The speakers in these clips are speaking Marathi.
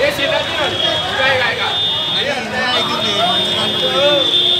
ये सीधा नहीं होता है गाय का अरे अंदर आई थी मैं मंदिर में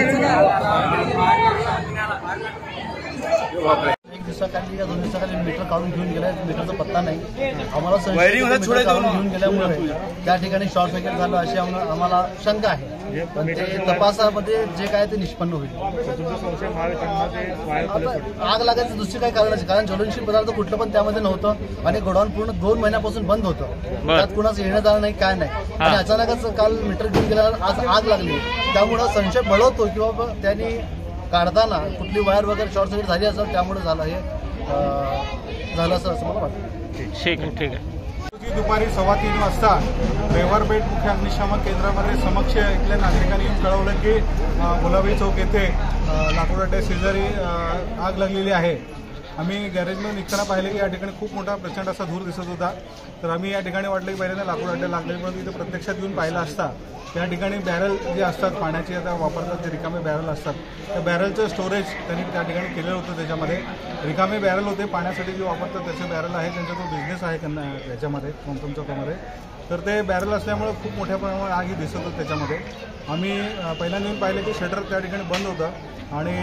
एक दिवसाखाली या दोन दिवसाखाली मीटर काढून घेऊन गेलाय. मीटरचा पत्ता नाही. आम्हाला संशय मीटर काढून. घेऊन गेल्यामुळे त्या ठिकाणी शॉर्ट सर्किट झालं अशी आम्हाला आम्हाला शंका आहे. पण ते तपासामध्ये जे काय ते निष्पन्न होईल. आग लागायचं दुसरी काही कारण नाही कारण ज्वलनशील पदार्थ कुठलं पण त्यामध्ये नव्हतं आणि गोडाऊन पूर्ण दोन महिन्यापासून बंद होतं. त्यात कुणाचं येणं जाणं नाही काय नाही. आणि अचानकच काल मीटर घेऊन गेल्यावर आज आग लागली. त्यामुळं संशय बळवतो की बाबा त्यांनी काढताना कुठली वायर वगैरे शॉर्ट सर्किट झाली असेल त्यामुळे झालं हे. झालं असं असं मला वाटतं. ठीक आहे ठीक आहे. दुपारी सव्वा तीन वाजता रेवारपेठ मुख्य अग्निशामक केंद्रामध्ये समक्ष इथल्या नागरिकांनी येऊन कळवलं की गुलाबी चौक येथे अड्डे शेजारी आग लागलेली आहे. आम्ही गॅरेजमध्ये निघताना पाहिले की या ठिकाणी खूप मोठा प्रचंड असा धूर दिसत होता. तर आम्ही या ठिकाणी वाटलं की पहिल्यांदा लाकूड अड्डे लागले परंतु इथे प्रत्यक्षात येऊन पाहिलं असता. त्या ठिकाणी बॅरल जे असतात पाण्याचे आता वापरतात ते रिकामे बॅरल असतात त्या बॅरलचं स्टोरेज त्यांनी त्या ठिकाणी केलेलं होतं त्याच्यामध्ये. रिकामे बॅरल होते पाण्यासाठी जे वापरतात त्याचे बॅरल आहे त्यांचा जो बिझनेस आहे त्यांना याच्यामध्ये कोमकम चौकामध्ये तर ते बॅरल असल्यामुळे खूप मोठ्या प्रमाणावर आगी दिसत होतं त्याच्यामध्ये. आम्ही पहिल्यांदा पाहिलं की शटर त्या ठिकाणी बंद होतं आणि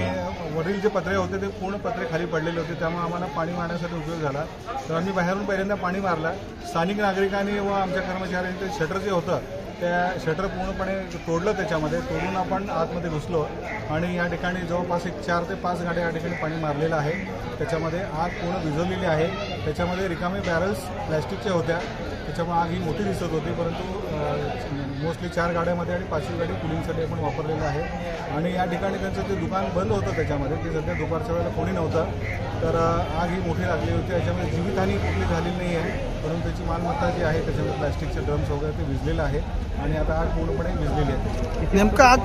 वरील जे पत्रे होते ते पूर्ण पत्रे खाली पडलेले होते त्यामुळे आम्हाला पाणी मारण्यासाठी उपयोग झाला. तर आम्ही बाहेरून पहिल्यांदा पाणी मारलं. स्थानिक नागरिकांनी व आमच्या कर्मचाऱ्यांनी ते शटर जे होतं त्या शटर पूर्णपणे तोडलं त्याच्यामध्ये. तोडून आपण आतमध्ये घुसलो आणि या ठिकाणी जवळपास एक चार ते पाच गाड्या या ठिकाणी पाणी मारलेलं आहे. त्याच्यामध्ये आग पूर्ण विझवलेली आहे. त्याच्यामध्ये रिकामे बॅरल्स प्लॅस्टिकच्या होत्या. त्याच्यामुळे आग ही मोठी दिसत होती परंतु मोस्टली चार गाड्यामध्ये आणि पाचवी गाडी कुलिंगसाठी आपण वापरलेलं आहे. आणि या ठिकाणी त्यांचं ते दुकान बंद होतं त्याच्यामध्ये ते सध्या दुपारच्या वेळेला कोणी नव्हतं. तर आग ही मोठी लागली होती. याच्यामध्ये जीवितहानी कुठली झालेली नाही आहे परंतु त्याची मालमत्ता जी आहे त्याच्यामध्ये प्लॅस्टिकचे ड्रम्स वगैरे ते विजलेलं आहे. आणि आता आग पूर्णपणे विजलेली आहे. नेमका आग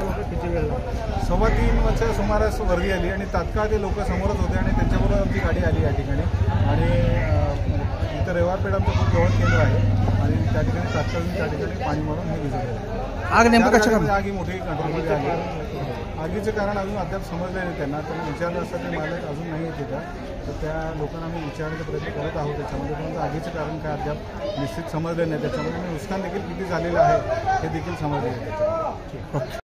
सव्वा तीन वाजच्या सुमारास वर्दी आली आणि तात्काळ ते लोक समोरच होते आणि त्यांच्याबरोबर आमची गाडी आली या ठिकाणी. आणि अ, इथं रेवारपेठ आमचं खूप जवळ केंद्र आहे. आणि त्या ठिकाणी तात्काळ त्या ठिकाणी पाणी मारून हे आहे आग नेमकं कशा आगी मोठी कंट्रोलमध्ये आली आगीचं कारण अजून अद्याप समजलं नाही त्यांना. तर विचारलं असतं ते मालक अजून नाही येते का तर त्या लोकांना आम्ही विचारण्याचा प्रयत्न करत आहोत त्याच्यामध्ये. परंतु आगीचं कारण काय अद्याप निश्चित समजलं नाही. त्याच्यामध्ये नुकसान देखील किती झालेलं आहे हे देखील समजलं नाही.